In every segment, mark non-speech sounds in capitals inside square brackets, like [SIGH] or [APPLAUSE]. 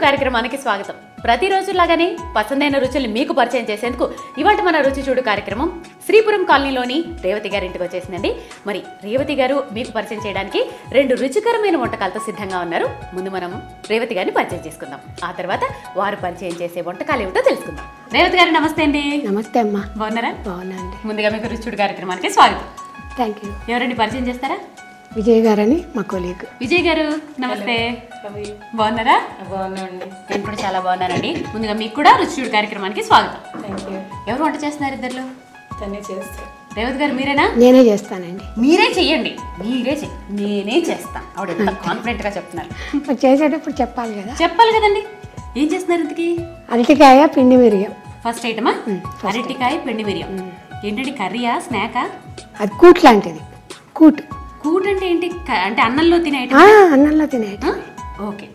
కార్యక్రమానికి స్వాగతం. ప్రతిరోజు లాగానే పసందైన రుచుల్ని మీకు పరిచయం చేసేందుకు ఇవాళ మన రుచి చూడు కార్యక్రమం శ్రీపురం కాలనీలోని రేవతి గారి ఇంటికి వచ్చేసిందండి. మరి రేవతి గారు మీకు పరిచయం చేయడానికి రెండు రుచికరమైన వంటకాలతో సిద్ధంగా ఉన్నారు. ముందు మనం రేవతి గారిని పరిచయం చేసుకుందాం. ఆ తర్వాత వారు పరిచయం చేసే వంటకాలు ఏమిటో తెలుసుకుందాం. రేవతి గారు నమస్తే అండి. నమస్తే అమ్మా. బాగున్నారా? బాగున్నాండి ముందుగా మీకు రుచి చూడు కార్యక్రమానికి స్వాగతం. థ్యాంక్ యూ ఎవరండి పరిచయం చేస్తారా? విజయ్ గారని మా కొలీగ్. విజయ్ గారు నమస్తే. బాగున్నారా? బాగున్నాండి నేను కూడా చాలా బాగున్నానండి. ముందుగా మీకు కూడా రుచి చూడు కార్యక్రమానికి స్వాగతం. థ్యాంక్ యూ ఎవరు వంట చేస్తున్నారు ఇద్దరు తనే చేస్తే. రేవతి గారు మీరేనా? నేనే చేస్తానండి. మీరే చెయ్యండి. మీరే చెయ్యి. నేనే చేస్తాను ఆవిడ ఎంత కాన్ఫిడెంట్గా చెప్తున్నారు. చేసేటప్పుడు చెప్పాలి కదా. చెప్పాలి కదండి. ఏం చేస్తున్నారు ఇంతకి? అరటికాయ పిండి మిరియం. ఫస్ట్ ఐటమా అరటికాయ పిండి మిరియం. ఏంటండి కర్రీయా స్నాకా? అది కూట్ లాంటిది. కూట్. కూట్ అంటే ఏంటి అంటే అన్నంలో తినే అన్నంలో తినే ఓకే.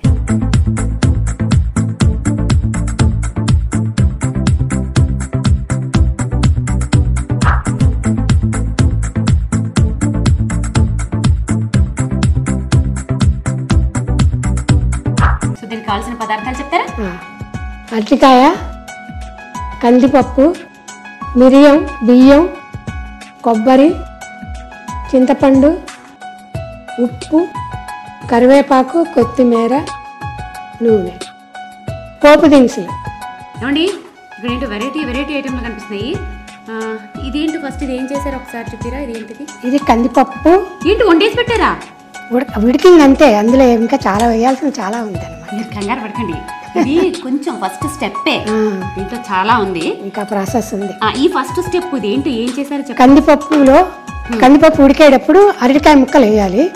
కావాల్సిన పదార్థాలు చెప్తారా? అరటికాయ కందిపప్పు మిరియం బియ్యం కొబ్బరి చింతపండు ఉప్పు కరివేపాకు కొత్తిమీర నూనె. పోపు దినుసులు. ఏమండి? ఇక్కడ ఏంటో వెరైటీ వెరైటీ ఐటెంలు కనిపిస్తున్నాయి. ఇదేంటి ఫస్ట్ ఇది ఏం చేశారు? ఒకసారి చెప్పారా ఇది ఏంటిది ఇది కందిపప్పు. ఏంటి వండేసి పెట్టారా? ఉడక ఉడికింది అంతే. అందులో ఇంకా చాలా వేయాల్సిన చాలా ఉంది అనమాట మీరు కంగారు పడకండి. ఇది కొంచెం ఫస్ట్ స్టెప్పే దీంట్లో చాలా ఉంది. ఇంకా ప్రాసెస్ ఉంది. ఈ ఫస్ట్ స్టెప్ ఇది ఏంటి? ఏం చేశారో కందిపప్పులో కందిపప్పు ఉడికేటప్పుడు అరటికాయ ముక్కలు వేయాలి.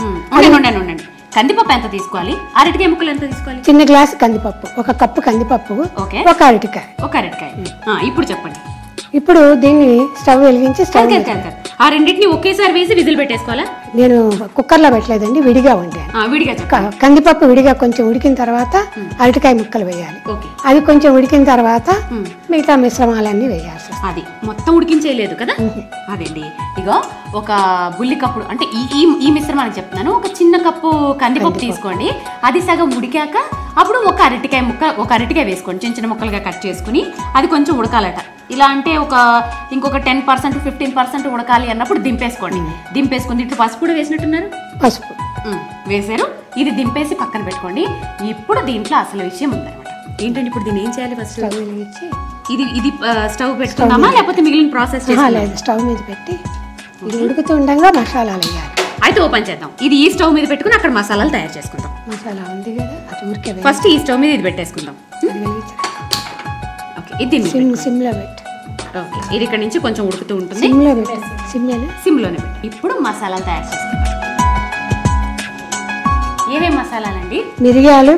ఉండండి కందిపప్పు ఎంత తీసుకోవాలి? అరటికాయ ముక్కలు ఎంత తీసుకోవాలి? చిన్న గ్లాస్ కందిపప్పు ఒక కప్పు కందిపప్పు ఓకే. ఒక అరటికాయ. ఒక అరటికాయ. ఆ, ఇప్పుడు చెప్పండి. ఇప్పుడు దీన్ని స్టవ్ వెలిగించి స్టవ్. ఆ రెండింటిని ఒకేసారి వేసి విజిల్ పెట్టేసుకోవాలా? నేను కుక్కర్లో పెట్టలేదండి విడిగా వండాను. ఆ, విడిగా కందిపప్పు విడిగా కొంచెం ఉడికిన తర్వాత అరటికాయ ముక్కలు వేయాలి. అది కొంచెం ఉడికిన తర్వాత. మిగతా మిశ్రమాలన్నీ వేయాల్సి. అది. మొత్తం ఉడికించేయలేదు కదా? అదండి ఇగో ఒక బుల్లి కప్పుడు అంటే ఈ ఈ ఈ మిశ్రమానికి చెప్తున్నాను. ఒక చిన్న కప్పు కందిపప్పు. తీసుకోండి. అది సగం ఉడికాక అప్పుడు ఒక అరటికాయ ముక్క ఒక అరటికాయ వేసుకోండి. చిన్న చిన్న ముక్కలుగా కట్ చేసుకుని అది కొంచెం ఉడకాలట. ఇలా అంటే ఒక ఇంకొక టెన్ పర్సెంట్ ఫిఫ్టీన్ పర్సెంట్ ఉడకాలి అన్నప్పుడు దింపేసుకోండి. దింపేసుకుని దీంట్లో పసుపు కూడా వేసినట్టున్నారు? పసుపు. వేశారు. ఇది దింపేసి పక్కన పెట్టుకోండి. ఇప్పుడు దీంట్లో అసలు విషయం ఉందన్నమాట. ఏంటంటే ఇప్పుడు దీన్ని ఏం చేయాలి ఫస్ట్ ఇది ఇది స్టవ్ పెట్టుకుందామా? లేకపోతే మిగిలిన ప్రాసెస్ లేదు స్టవ్ మీద పెట్టి ఇది ఉడుకుతూ ఉండగా మసాలాలు వేయాలి. అయితే ఓపెన్ చేద్దాం. ఇది ఈ స్టవ్ మీద పెట్టుకుని అక్కడ మసాలాలు తయారు చేసుకుందాం. మసాలా ఉంది కదా అది ఊరికే వేయాలి. ఫస్ట్ ఈ స్టవ్ మీద ఇది పెట్టేసుకుందాం. ఓకే ఇది సిమ్ సిమ్లో పెట్టు. ఓకే ఇది ఇక్కడ నుంచి కొంచెం ఉడుకుతూ ఉంటుంది. సిమ్లోనే? పెట్టి. ఇప్పుడు మసాలాలు తయారు చేసుకుందాం ఏమేం మసాలాలండి? మిరియాలు.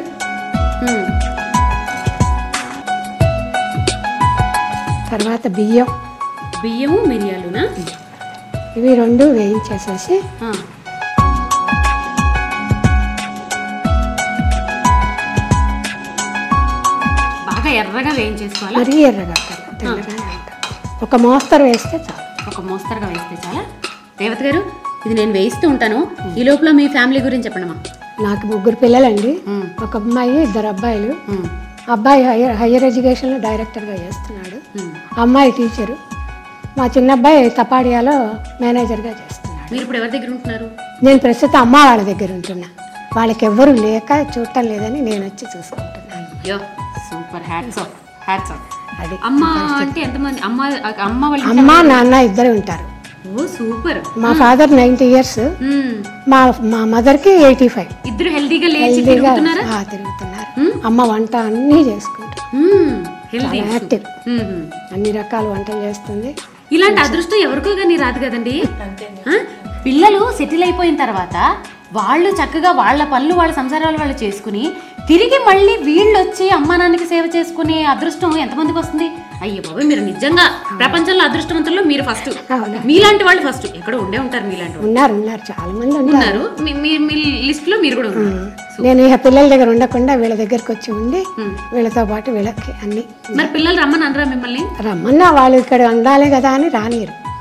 తర్వాత బియ్యం. బియ్యము మిరియాలునా? ఇవి రెండు వేయించేసేసి. బాగా ఎర్రగా వేయించేసుకోవాలా? మరీ ఎర్రగా ఉంటాయి. ఒక మోస్తరు వేస్తే చాలు. ఒక మోస్తరుగా వేస్తే చాలా. రేవతి గారు ఇది నేను వేయిస్తూ ఉంటాను. ఈ లోపల మీ ఫ్యామిలీ గురించి చెప్పండమ్మా. నాకు ముగ్గురు పిల్లలండి. ఒక అమ్మాయి ఇద్దరు అబ్బాయిలు. అబ్బాయి హైయర్ హైయర్ ఎడ్యుకేషన్లో డైరెక్టర్గా చేస్తున్నాడు. మ్మ్. అమ్మాయి టీచరు. మా చిన్న అబ్బాయి తపాడియాలో మేనేజర్గా చేస్తున్నాడు. మీరు ఇప్పుడు ఎవరి దగ్గర ఉంటున్నారు? నేను ప్రస్తుతం అమ్మ వాళ్ళ దగ్గర ఉంటున్నా. వాళ్ళకి ఎవ్వరూ లేక చూడటం లేదని నేను వచ్చి చూసుకుంటున్నాను. Super hats off. Hats off అది అమ్మ అంటే ఎంతమంది? అమ్మ అమ్మ వాళ్ళ అమ్మ నాన్న ఇద్దరు ఉంటారు. Oh super. మా ఫాదర్ నైంటీ ఇయర్స్. మా మా మదర్కి ఎయిటీ ఫైవ్. ఇద్దరు హెల్తీగా లేచి హెల్దీగా తిరుగుతున్నారా? ఆ, తిరుగుతున్నారు. అమ్మ వంట అన్నీ చేసుకుంటారు యాక్టివ్. అన్ని రకాల వంటలు చేస్తుంది. ఇలాంటి అదృష్టం ఎవరికో కానీ రాదు కదండి? పిల్లలు సెటిల్ అయిపోయిన తర్వాత వాళ్ళు చక్కగా వాళ్ళ పనులు వాళ్ళ సంసారాలు వాళ్ళు చేసుకుని తిరిగి మళ్ళీ వీళ్ళు వచ్చి అమ్మా నాన్నకి సేవ చేసుకునే అదృష్టం ఎంతమందికి వస్తుంది? అయ్యో బాబు మీరు నిజంగా ప్రపంచంలో అదృష్టవంతుల్లో మీరు ఫస్ట్. మీలాంటి వాళ్ళు ఫస్ట్ ఎక్కడ ఉండే ఉంటారు మీలాంటి ఉన్నారు ఉన్నారు. చాలా మంది ఉన్నారు. మీ- లిస్ట్లో మీరు కూడా ఉన్నారు. నేను ఇక పిల్లల దగ్గర ఉండకుండా వీళ్ళ దగ్గరికి వచ్చి ఉండి వీళ్ళతో పాటు వీళ్ళకి అన్ని మరి పిల్లలు రమ్మని అనరా మిమ్మల్ని? రమ్మన్నా వాళ్ళు ఇక్కడ ఉండాలి కదా అని రానియరు.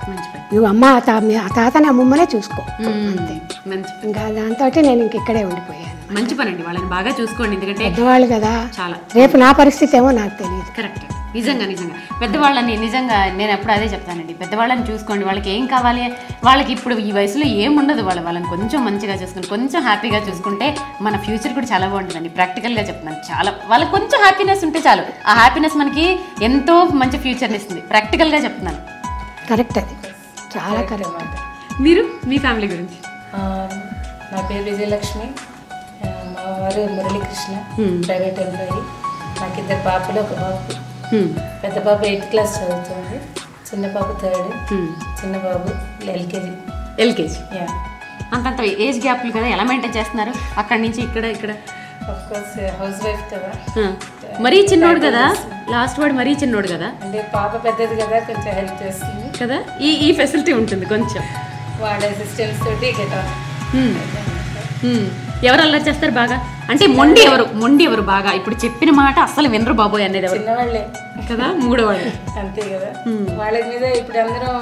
నువ్వు అమ్మ తాతని అమ్మమ్మనే చూసుకో. మ్మ్. మంచి ఇంకా దాంతో నేను ఇంక ఇక్కడే ఉండిపోయాను. మంచి పని అండి వాళ్ళని బాగా చూసుకోండి ఎందుకంటే పెద్దవాళ్ళు కదా. చాలా. రేపు నా పరిస్థితి ఏమో నాకు తెలియదు. కరెక్ట్. నిజంగా నిజంగా. పెద్దవాళ్ళని నిజంగా నేను ఎప్పుడు అదే చెప్తానండి. పెద్దవాళ్ళని చూసుకోండి వాళ్ళకి ఏం కావాలి? వాళ్ళకి ఇప్పుడు ఈ వయసులో ఏం ఉండదు వాళ్ళ వాళ్ళని కొంచెం మంచిగా చూసుకుని కొంచెం హ్యాపీగా చూసుకుంటే మన ఫ్యూచర్ కూడా చాలా బాగుంటుందండి. ప్రాక్టికల్గా చెప్తున్నాను చాలా. వాళ్ళకి కొంచెం హ్యాపీనెస్ ఉంటే చాలు. ఆ హ్యాపీనెస్ మనకి ఎంతో మంచి ఫ్యూచర్ని ఇస్తుంది. ప్రాక్టికల్గా చెప్తున్నాను. కరెక్ట్ అది. చాలా కరెక్ట్. మీరు మీ ఫ్యామిలీ గురించి? నా పేరు విజయలక్ష్మి. మా వారు మురళీకృష్ణ ప్రైవేట్ ఎంప్లాయీ. నాకు ఇద్దరు పాపలు ఒక బాబు. పెద్ద పాప ఎయిత్ క్లాస్ చదువుతుంది చిన్న పాప థర్డ్. చిన్న బాబు ఎల్కేజీ. ఎల్కేజీ. యా. అంతంత ఏజ్ గ్యాప్లు కదా ఎలా మెయింటైన్ చేస్తున్నారు? అక్కడి నుంచి ఇక్కడ ఇక్కడ. కోర్స్ హౌస్ వైఫ్ కదా. మరీ చిన్నోడు కదా? లాస్ట్ వాడు మరీ చిన్నోడు కదా? అంటే పాప పెద్దది కదా కొంచెం హెల్ప్ చేస్తుంది. కదా? ఈ ఈ ఫెసిలిటీ ఉంటుంది కొంచెం. వాడి తోటి. ఎవరు అల్లరి చేస్తారు బాగా? అంటే మొండి ఎవరు? మొండి ఎవరు బాగా? ఇప్పుడు చెప్పిన మాట అస్సలు వినరు బాబోయ్ అనేది ఎవరు? చిన్నవాళ్ళే. కదా? మూడో వాళ్ళు అంతే కదా? వాళ్ళ మీద ఇప్పుడు అందరం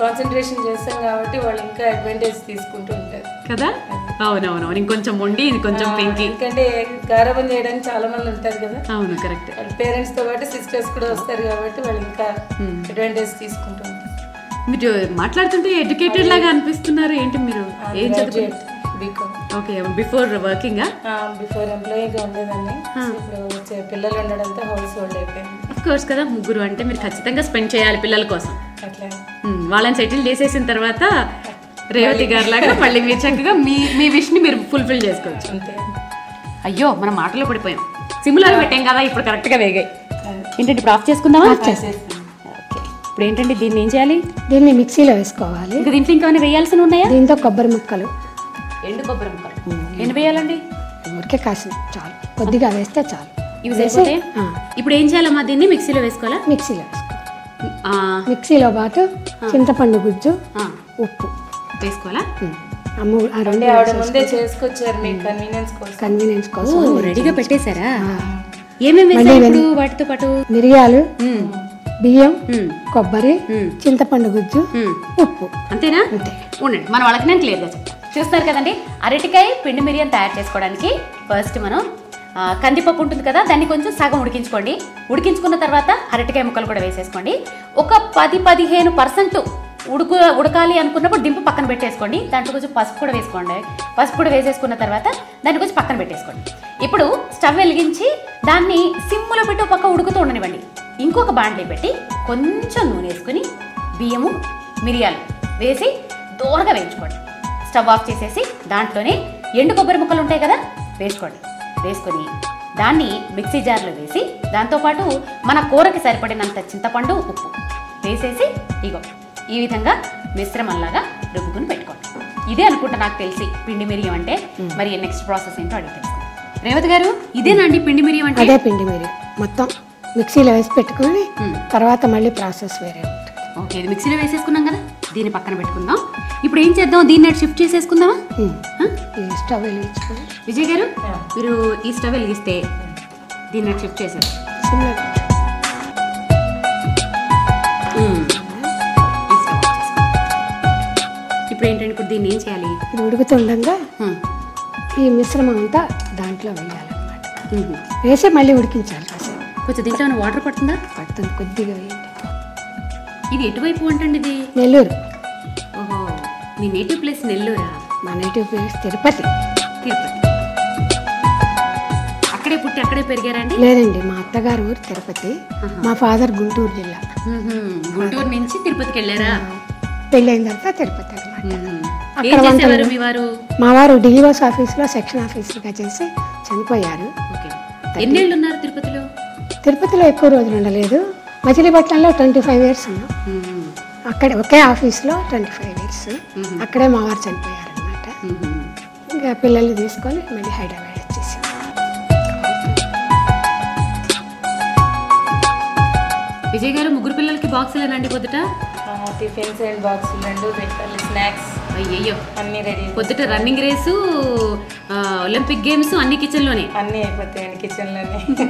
కాన్సన్ట్రేషన్ చేస్తాం కాబట్టి వాళ్ళు ఇంకా అడ్వాంటేజ్ తీసుకుంటూ ఉంటారు. కదా? అవునవునవును. ఇంకొంచెం మొండి ఇది కొంచెం పెంకి. ఎందుకంటే గారాబం చేయడానికి చాలా మంది ఉంటారు కదా? అవును కరెక్ట్. పేరెంట్స్తో పాటు సిస్టర్స్ కూడా వస్తారు కాబట్టి వాళ్ళు ఇంకా అడ్వాంటేజ్ తీసుకుంటూ ఉంటారు. మీరు మాట్లాడుతుంటే ఎడ్యుకేటెడ్ లాగా అనిపిస్తున్నారు. ఏంటి మీరు? ఏం చదువు graduate BCom okay before working before ఎంప్లాయీగా ఉండేదాన్ని. ఇప్పుడు పిల్లలు ఉండడంతో హౌస్ హోల్డ్ అయిపోయింది అఫ్ కోర్స్ కదా ముగ్గురు అంటే మీరు ఖచ్చితంగా స్పెండ్ చేయాలి పిల్లల కోసం. మ్మ్. వాళ్ళని సెటిల్ చేసేసిన తర్వాత రేవతి గారి లాగా మళ్ళీ [LAUGHS] మీరు చక్కగా మీ మీ విష్ని మీరు ఫుల్ఫిల్ చేసుకోవచ్చు. అయ్యో మనం మాటలో పడిపోయాం. సిమ్లో పెట్టాం కదా ఇప్పుడు కరెక్ట్గా వేగాయి. ఏంటంటే ఇప్పుడు ఆఫ్ చేసుకుందామా? ఇప్పుడు ఏంటంటే దీన్ని ఏం చేయాలి? దీన్ని మిక్సీలో వేసుకోవాలి. ఇంకా దీంట్లో ఇంకా వేయాల్సిన ఉన్నాయా? దీంతో కొబ్బరి ముక్కలు. ఎండు కొబ్బరి ముక్కలు. ఎన్ని వేయాలండి? ఊరికే కాసిన చాలు. కొద్దిగా వేస్తే చాలు. ఇవి ఆ, ఇప్పుడు ఏం చేయాలమ్మా దీన్ని? మిక్సీలో వేసుకోవాలా? మిక్సీలో వేసుకోవాలి. ఆ, మిక్సీలో పాటు చింతపండు గుజ్జు ఆ, ఉప్పు. వేసుకోవాలా? అంటే ఆవిడ ముందే చేసుకొచ్చారు కన్వీనియన్స్ కోసం. కన్వీనియన్స్ కోసం. ఓ రెడీగా పెట్టేశారా? ఏమేమి వాటితో పాటు? మిరియాలు. బియ్యం. కొబ్బరి. చింతపండు గుజ్జు. ఉప్పు. అంతేనా? ఉండండి మన వాళ్ళకి నేను క్లియర్గా చూస్తారు కదండి అరటికాయ పిండి మిరియం తయారు చేసుకోవడానికి ఫస్ట్ మనం కందిపప్పు ఉంటుంది కదా దాన్ని కొంచెం సగం ఉడికించుకోండి. ఉడికించుకున్న తర్వాత అరటికాయ ముక్కలు కూడా వేసేసుకోండి. ఒక పది పదిహేను పర్సెంట్ ఉడుకు ఉడకాలి అనుకున్నప్పుడు దింపు పక్కన పెట్టేసుకోండి. దాంట్లో కొంచెం పసుపు కూడా వేసుకోండి. పసుపు కూడా వేసేసుకున్న తర్వాత దాన్ని కొంచెం పక్కన పెట్టేసుకోండి. ఇప్పుడు స్టవ్ వెలిగించి దాన్ని సిమ్లో పెట్టి ఒక పక్క ఉడుకుతూ ఉండనివ్వండి. ఇంకొక బాండ్లీ పెట్టి కొంచెం నూనె వేసుకుని బియ్యము మిరియాలు వేసి దూరగా వేయించుకోండి. స్టవ్ ఆఫ్ చేసేసి దాంట్లోనే ఎండు కొబ్బరి ముక్కలు ఉంటాయి కదా వేసుకోండి. వేసుకొని దాన్ని మిక్సీ జార్లో వేసి దాంతోపాటు మన కూరకి సరిపడినంత చింతపండు ఉప్పు వేసేసి ఇగో ఈ విధంగా మిశ్రమంలాగా రుబ్బుకుని పెట్టుకోండి. ఇదే అనుకుంటా నాకు తెలిసి పిండి మిరియం అంటే. మరి నెక్స్ట్ ప్రాసెస్ ఏంటో అడిగి తెలుసుకుందాం. రేవతి గారు? ఇదేనండి పిండి మిరియం అంటే? అదే పిండి మిరియం మొత్తం. మిక్సీలో వేసి పెట్టుకుని. తర్వాత మళ్ళీ ప్రాసెస్ వేరే ఉంటుంది. ఓకే ఇది మిక్సీలో వేసేసుకున్నాం కదా? దీన్ని పక్కన పెట్టుకుందాం. ఇప్పుడు ఏం చేద్దాం? దీన్ని షిఫ్ట్ చేసేసుకుందామా? స్టవ్ వెలిగించుకొని విజయ్ గారు. మీరు ఈ స్టవ్ వెలిగిస్తే దీన్ని షిఫ్ట్ చేశారు ఇప్పుడు ఏంటంటే ఇప్పుడు దీన్ని ఏం చేయాలి? ఇది ఉడుకుతుండగా. ఈ మిశ్రమం అంతా దాంట్లో వేయాలన్నమాట. వేసి మళ్ళీ ఉడికించాలి. కొంచెం దీంట్లో వాటర్ పడుతుందా? పడుతుంది కొద్దిగా ఇది ఎటువైపు అంటండి ఇది? నెల్లూరు. ఓహో మీ నేటివ్ ప్లేస్ నెల్లూరా? మా నేటివ్ ప్లేస్ తిరుపతి. తిరుపతి. అక్కడే పుట్టి అక్కడే పెరిగారా అండి లేదండి మా అత్తగారు ఊరు తిరుపతి. మా ఫాదర్ గుంటూరు జిల్లా. గుంటూరు నుంచి తిరుపతికి వెళ్ళారా? పెళ్ళైన తర్వాత తిరుపతి అనమాట మీ వారు? మా వారు డిఓస్ ఆఫీస్లో సెక్షన్ ఆఫీసర్గా చేసి చనిపోయారు. ఎన్నేళ్ళు ఉన్నారు తిరుపతిలో? తిరుపతిలో ఎక్కువ రోజులు ఉండలేదు మచిలీపట్నంలో ట్వంటీ ఫైవ్ ఇయర్స్ ఉన్నాం. అక్కడే ఒకే ఆఫీస్లో ట్వంటీ ఫైవ్ ఇయర్స్ అక్కడే మా వారు చనిపోయారు అనమాట. ఇంకా పిల్లల్ని తీసుకొని మళ్ళీ హైదరాబాద్ విజయ్ గారు ముగ్గురు పిల్లలకి బాక్సులేనండి పొద్దుట? టిఫిన్స్ అండ్ బాక్సులు రెండు స్నాక్స్. అయ్యయ్యో. అన్నీ రెడీ పొద్దుట రన్నింగ్ రేసు ఒలింపిక్ గేమ్స్ అన్ని కిచెన్లోనే? అన్నీ అయిపోతాయండి కిచెన్లోనే.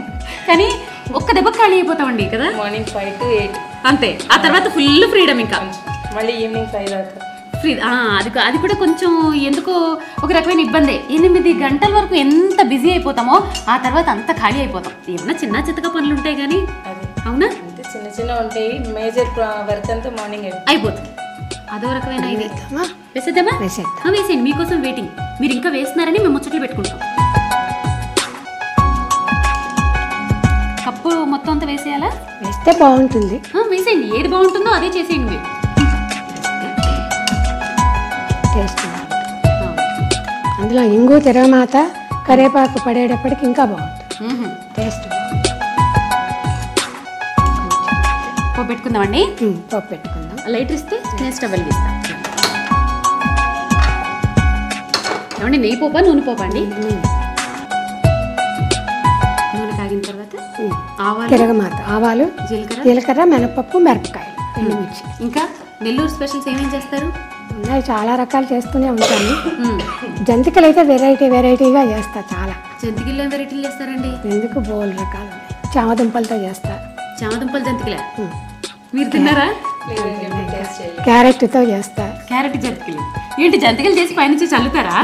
కానీ ఒక్క దెబ్బ ఖాళీ అయిపోతామండి కదా? Morning five to eight. అంతే. ఆ తర్వాత ఫుల్ ఫ్రీడమ్ ఇంకా. మళ్ళీ ఈవినింగ్ ఫైవ్ దాకా. ఫ్రీ అది అది కూడా కొంచెం ఎందుకో ఒక రకమైన ఇబ్బంది. ఎనిమిది గంటల వరకు ఎంత బిజీ అయిపోతామో ఆ తర్వాత అంత ఖాళీ అయిపోతాం. ఏమన్నా చిన్న చిత్తగా పనులు ఉంటాయి కానీ. అది. అవునా? అంటే చిన్న చిన్న ఉంటాయి. మేజర్ వర్క్ అంతా మార్నింగ్ అయిపోతుంది. అదో రకమైన ఇది? వేసేద్దామా? వేసేద్దాం. వేసేయండి. మీకోసం వెయిటింగ్ మీరు ఇంకా వేస్తున్నారని మేము ముచ్చట్లు పెట్టుకుంటాం. కప్పు మొత్తం అంతా వేసేయాలా? వేస్తే బాగుంటుంది. వేసేయండి. ఏది బాగుంటుందో అదే చేసేయండి మీరు. టేస్ట్. అందులో ఇంగు తిరగమాత కరేపాకు పడేటప్పటికి ఇంకా బాగుంటుంది. టేస్ట్ పెట్టుకుందామండి. పప్పు పెట్టుకుందాం. లైటర్ ఇస్తే నేను స్టవ్ వెలిగిస్తాను ఏమండి నెయ్యి పోపా నూనె పోపా అండి? నూనె కాగిన తర్వాత. ఆవాలు తిరగమాత ఆవాలు జీలకర్ర. జీలకర్ర మినపప్పు మిరపకాయలు ఎండుమిర్చి ఇంకా నెల్లూరు స్పెషల్స్ ఏమేం చేస్తారు? ఉన్నాయి చాలా రకాలు చేస్తూనే ఉంటాను. జంతికలు అయితే వెరైటీ వెరైటీగా చేస్తా చాలా. జంతికల్లో ఏం వెరైటీలు చేస్తారండి? ఎందుకు బోల్ రకాలు? చామదుంపలతో చేస్తా. చామదుంపల జంతికలే. మీరు తిన్నారా? క్యారెట్తో చేస్తా. క్యారెట్ జంతికలు. ఏంటి జంతికలు చేసి పైనుంచి చల్లుతారా?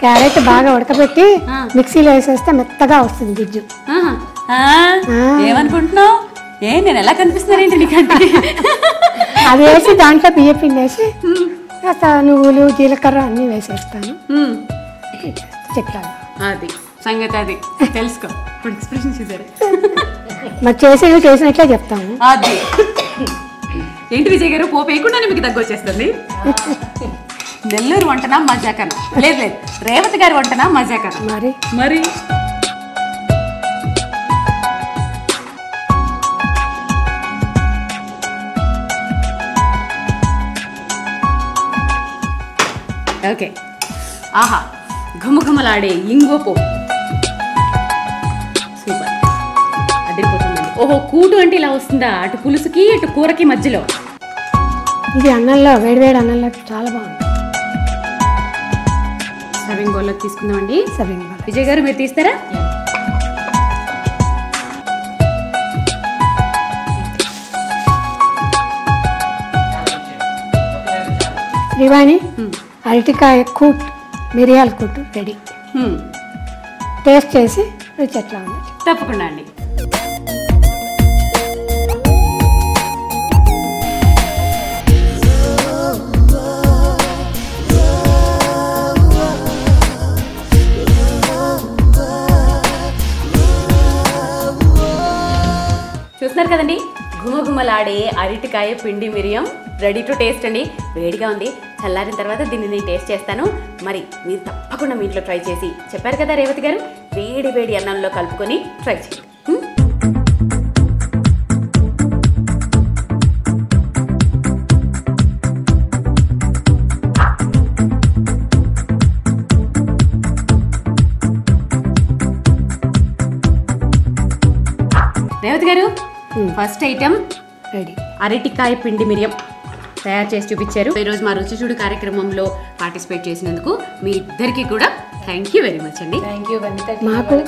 క్యారెట్ బాగా ఉడకబెట్టి. మిక్సీలో వేసేస్తే మెత్తగా వస్తుంది గుజ్జు. ఏమనుకుంటున్నావు? ఏ నేను ఎలా కనిపిస్తున్నారేంటి నీ కంటికి? అది వేసి దాంట్లో బియ్య పిండి వేసి కాస్త నువ్వులు జీలకర్ర అన్నీ వేసేస్తాను. చెక్కాలి. అది సంగతి అది. తెలుసుకో. ఇప్పుడు ఎక్స్ప్రెషన్ చూసారు. మరి చేసేవి చేసినట్లే చెప్తాము అది. ఏంటి విజయ్ గారు? పోపు వేయకుండానే మీకు దగ్గు వచ్చేస్తుంది? నెల్లూరు వంటనా మజాకనా? లేదు లేదు. రేవతి గారి వంటనా మజాకనా? మరి? మరి? ఓకే. ఆహా ఘుమఘుమలాడే ఇంగోపు సూపర్. అదిరిపోతుందండి ఓహో కూటు అంటే ఇలా వస్తుందా? అటు పులుసుకి ఇటు కూరకి మధ్యలో. ఇది అన్నంలో వేడివేడి అన్నంలో చాలా బాగుంది. సర్వింగ్ బౌల్లోకి తీసుకుందామండి. సర్వింగ్ బాల్ విజయ్ గారు మీరు తీస్తారా? శ్రీవాణి అరటికాయ కూట్ మిరియాల కూటు రెడీ. టేస్ట్ చేసి రుచి ఎట్లా ఉంది తప్పకుండా అండి. చూస్తున్నారు కదండి? గుమగుమలాడే అరటికాయ పిండి మిరియం రెడీ టు టేస్ట్ అండి. వేడిగా ఉంది. చల్లారిన తర్వాత దీన్ని నేను టేస్ట్ చేస్తాను. మరి మీరు తప్పకుండా మీ ఇంట్లో ట్రై చేసి చెప్పారు కదా రేవతి గారు? వేడి వేడి అన్నంలో కలుపుకొని ట్రై చేయండి. రేవతి గారు ఫస్ట్ ఐటెం రెడీ. అరటికాయ పిండి మిరియం తయారు చేసి చూపించారు. ఈరోజు మా రుచి చూడు కార్యక్రమంలో పార్టిసిపేట్ చేసినందుకు మీ ఇద్దరికి కూడా థ్యాంక్ యూ వెరీ మచ్ అండి. థ్యాంక్ యూ మాకు-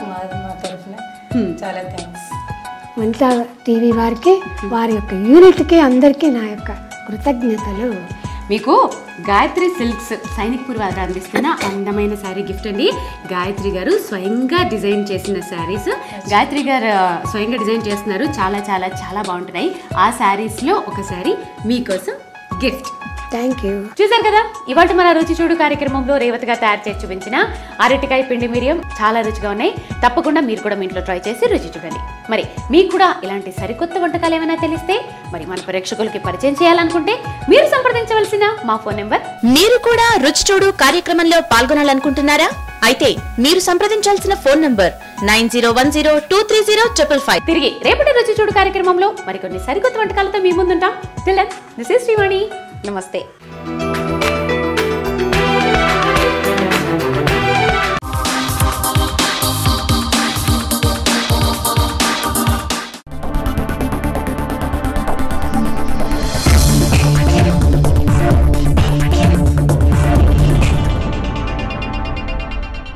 చాలా థ్యాంక్స్ వంట టీవీ వారికి వారి యొక్క యూనిట్కి అందరికీ నా యొక్క కృతజ్ఞతలు. మీకు గాయత్రి సిల్క్స్ సైనిక్పూర్ వారు అందిస్తున్న అందమైన శారీ గిఫ్ట్ అండి. గాయత్రి గారు స్వయంగా డిజైన్ చేసిన శారీస్. గాయత్రి గారు స్వయంగా డిజైన్ చేస్తున్నారు. చాలా చాలా చాలా బాగుంటున్నాయి. ఆ శారీస్లో ఒక శారీ మీకోసం గిఫ్ట్. థ్యాంక్ యూ చూసారు కదా? ఇవాళ మన రుచి చూడు కార్యక్రమంలో రేవతిగా తయారు చేసి చూపించిన అరటికాయ పిండి మిరియం చాలా రుచిగా ఉన్నాయి. తప్పకుండా మీరు కూడా మీ ఇంట్లో ట్రై చేసి రుచి చూడండి. మరి మీకు కూడా ఇలాంటి సరికొత్త వంటకాలు ఏమైనా తెలిస్తే మరి మన ప్రేక్షకులకి పరిచయం చేయాలనుకుంటే మీరు సంప్రదించవలసిన మా ఫోన్ నెంబర్ మీరు కూడా రుచి చూడు కార్యక్రమంలో పాల్గొనాలనుకుంటున్నారా? అయితే మీరు సంప్రదించాల్సిన phone number nine zero one zero two three zero triple five. తిరిగి రేపటి రుచి చూడు కార్యక్రమంలో మరికొన్ని సరికొత్త వంటకాలతో మీ ముందుంటాం. దిస్ ఇస్ శ్రీవాణి నమస్తే